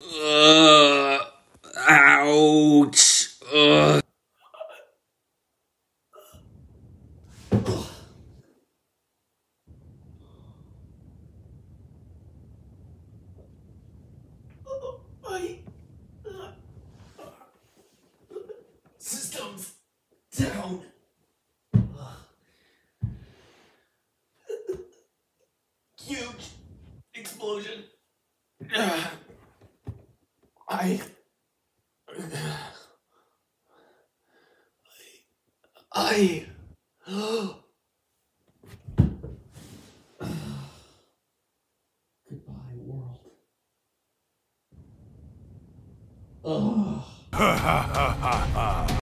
Uh, ouch. Systems down. Huge explosion. I. I. I Goodbye, world. Ugh.